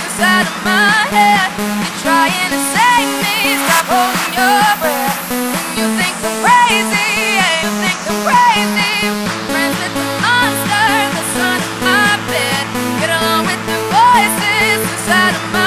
inside of my head. You're trying to save me, stop holding your breath. And you think I'm crazy, yeah, you think I'm crazy. Friends with the monster that's my bed. Get along with the voices inside of my